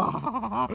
わ